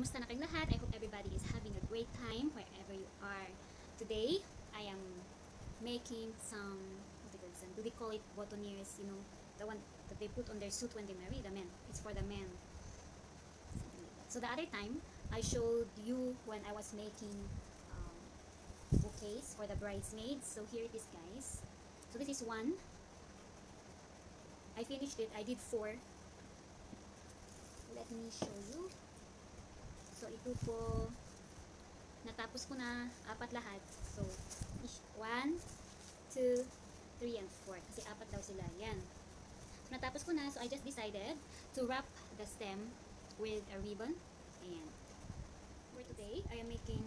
Kumusta na kayong lahat? I hope everybody is having a great time wherever you are. Today, I am making some, what do they call it boutonnieres? You know, the one that they put on their suit when they marry the men. It's for the men. So the other time, I showed you when I was making um, bouquets for the bridesmaids. So here it is, guys. So this is one. I finished it. I did four. Let me show you. So, ito po, natapos ko na apat lahat. So, ish- one, two, three, and four. Kasi apat daw sila. Yan. So, natapos ko na. So, I just decided to wrap the stem with a ribbon. Ayan. For today, I am making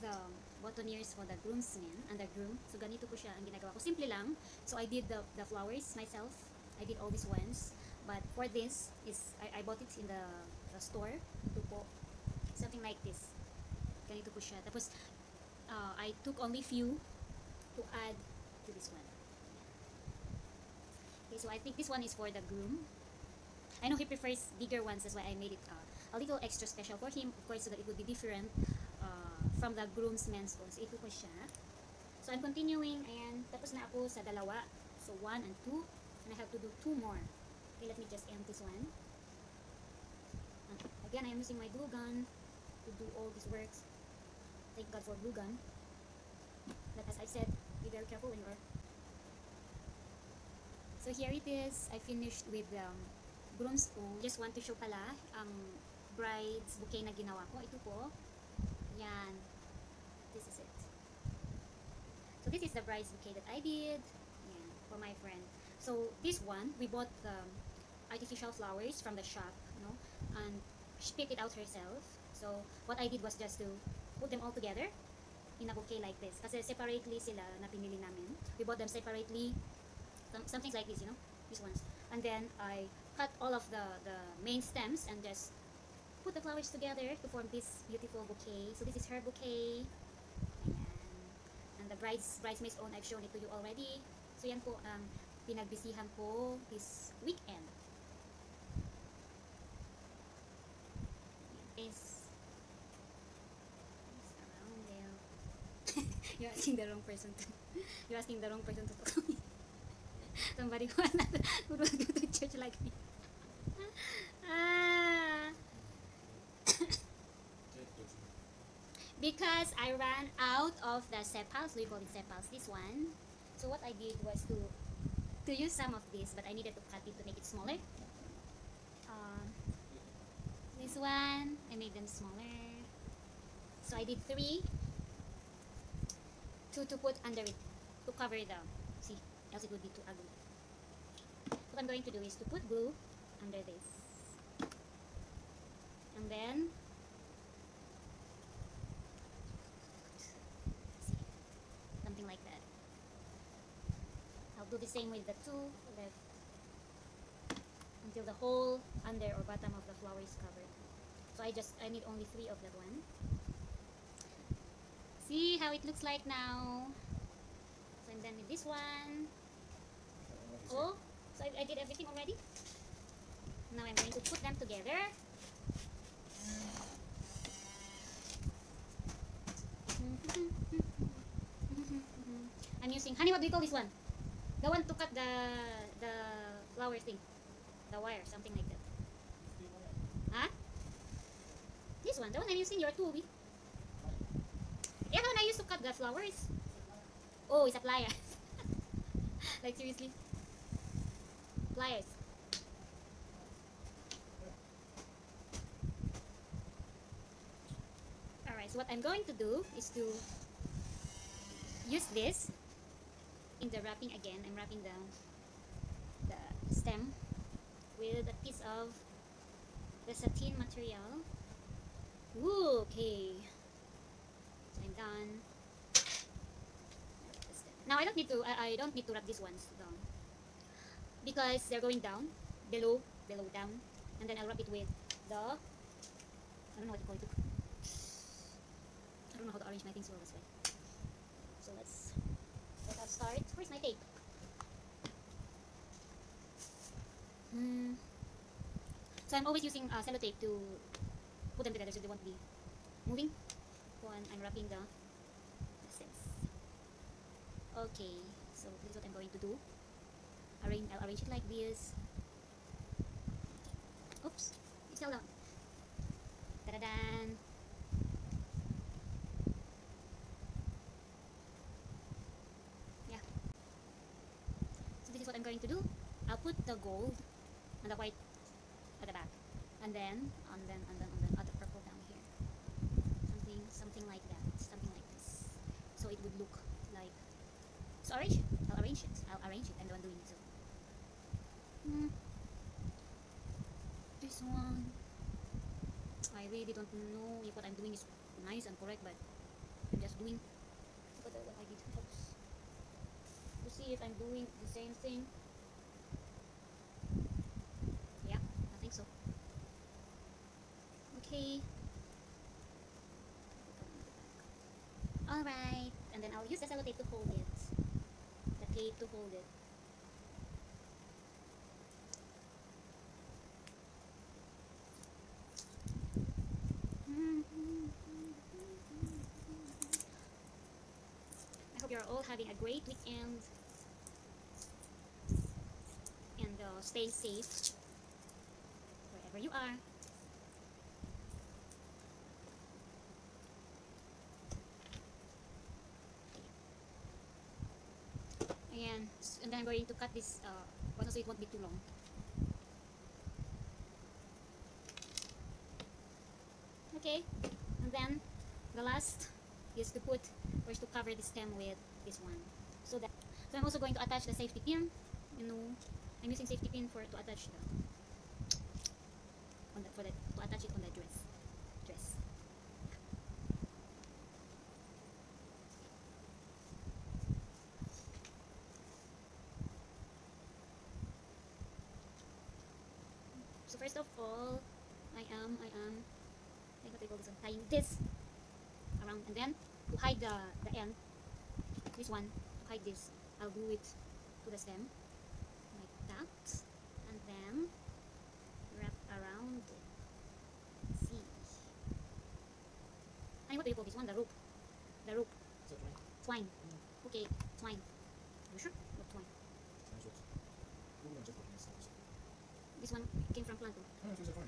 the boutonnieres for the groomsmen and the groom. So, ganito po siya ang ginagawa ko. Simple lang. So, I did the, the flowers myself. I did all these ones. For this, is I, I bought it in the, the store. Ito po. Something like this. Ganito po siya. Tapos, uh, I took only few to add to this one. Okay, so I think this one is for the groom. I know he prefers bigger ones, that's why I made it uh, a little extra special for him, of course, so that it would be different uh, from the groomsmen's own. So, ito po siya. So, I'm continuing, and tapos na ako sa dalawa. So, one and two, and I have to do two more. Okay, let me just end this one. And again, I am using my glue gun to do all these works. Thank God for glue gun. But as I said, be very careful when you are. So here it is. I finished with um, bronze po. Just want to show pala ang bride's bouquet na ginawa ko. Ito po. Yan. This is it. So this is the bride's bouquet that I did. Yan. For my friend. So this one, we bought the artificial flowers from the shop, you know, and she picked it out herself. So what I did was just to put them all together in a bouquet like this. Kasi separately sila na pinili namin. We bought them separately. Some, some things like this, you know, these ones. And then I cut all of the, the main stems and just put the flowers together to form this beautiful bouquet. So this is her bouquet. And the bride's bridesmaid's own, I've shown it to you already. So yan po ang pinagbisihan ko this weekend. Is is around there. You're asking the wrong person to. You're asking the wrong person to talk to me. Somebody who who go to church like me. Ah. because I ran out of the sepals, we call it sepals, this one. So what I did was to to use some of this, but I needed to cut it to make it smaller. Um, one, I made them smaller. So I did three, two to put under it, to cover the, see, else it would be too ugly. What I'm going to do is to put glue under this. And then, something like that. I'll do the same with the two left until the whole under or bottom of the flower is covered. So I just, I need only three of that one. See how it looks like now. So I'm done with this one. Oh, so I, I did everything already. Now I'm going to put them together. I'm using, honey, what do you call this one? The one to cut the the flower thing. The wire, something like that. Huh? This one, the one I'm using, your we- Yeah, the one I used to cut the flowers. Oh, it's a pliers. like seriously. Pliers. Alright, so what I'm going to do is to use this in the wrapping again. I'm wrapping the the stem with a piece of the satin material. Ooh, okay. So I'm done. Now I don't need to I, I don't need to wrap these ones down because they're going down below below down and then I'll wrap it with the I don't know what to call it. I don't know how to arrange my things well this way. So let's let us start. Where's my tape? So I'm always using uh, sellotape to put them together so they won't be moving when I'm wrapping the stems. Okay, so this is what I'm going to do. Arrange, I'll arrange it like this. Oops, it's fell down. Da-da-dan. Yeah. So this is what I'm going to do. I'll put the gold and the white and then, and then, and then, and then, the purple down here. Something, something like that. Something like this. So it would look like. So arrange it. I'll arrange it. I'll arrange it. I'm the one doing it. So. Hmm. This one. I really don't know if what I'm doing is nice and correct, but I'm just doing what I, did. To see if I'm doing the same thing. Yeah, I think so. Okay. Alright, and then I'll use the sellotape to hold it. The tape to hold it. I hope you're all having a great weekend and uh, stay safe wherever you are. Ayan. S- And then I'm going to cut this uh, so it won't be too long. Okay. And then the last is to put or to cover the stem with this one. So that so I'm also going to attach the safety pin. You know, I'm using safety pin for to attach the on the for the to attach it on the. Dress. So first of all, I am I am like what they call this one, tying this around and then to hide the, the end, this one, to hide this, I'll glue it to the stem like that and then wrap around it. See. Honey, what do you call this one? The rope. The rope. That right? Twine. Okay, twine. You sure? What twine? This one came from. Oh, it's fine.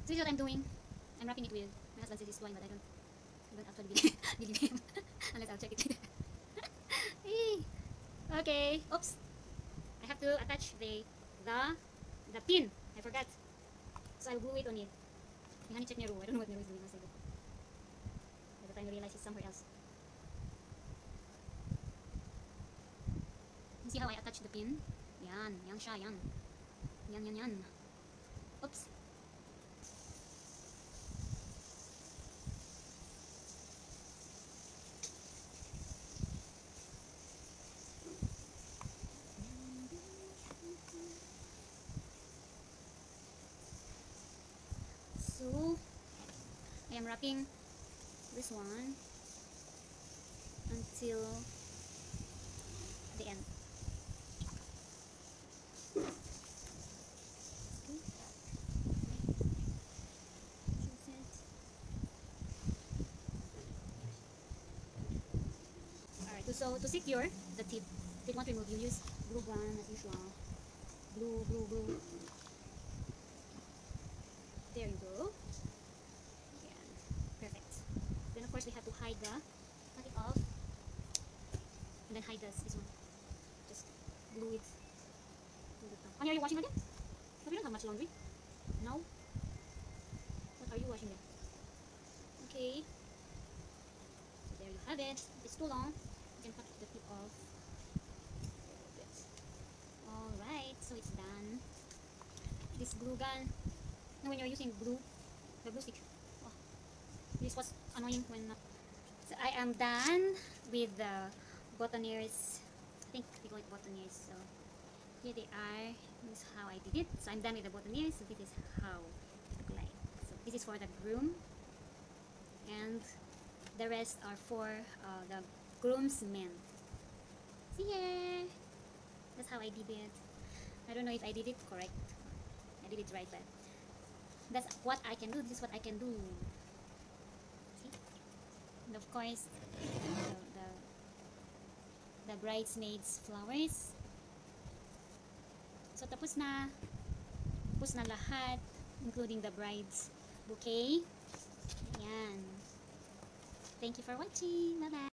So this is what I'm doing. I'm wrapping it with my husband says it's twine, but I don't I don't actually believe, believe him unless I'll check it later. Okay. Oops. I have to attach the the the pin. I forgot. So I'll glue it on it. May honey check Nero. I don't know what Nero is doing. I'll say that. By the time I realize he's somewhere else. See how I attach the pin? Yan. Yan siya. Yan. Yan, yan, yan. Oops. So, I am wrapping this one until the end. So to secure the tip, tip won't remove, you use blue gun as usual. Blue, blue, blue. There you go. Perfect. Then of course we have to hide the, cut it off, and then hide this, this one. Just glue it. to. Honey, are you washing again? We don't have much laundry. No? What are you washing there? Okay. So there you have it. It's too long, you can cut the tip off. Alright, so it's done. This glue gun know, when you're using glue, the glue stick. Oh, this was annoying when. Uh, so I am done with the botaniers. I think we call it botaniers. So here they are. This is how I did it. So I'm done with the botaniers. So this is how it look like. So this is for the groom, and the rest are for uh, the groomsmen. See here. That's how I did it. I don't know if I did it correct. I did it right, but that's what I can do. This is what I can do. See? And of course, the, the, the bridesmaids flowers. So, tapos na. Tapos na lahat, including the bride's bouquet. Ayan. Thank you for watching. Bye-bye.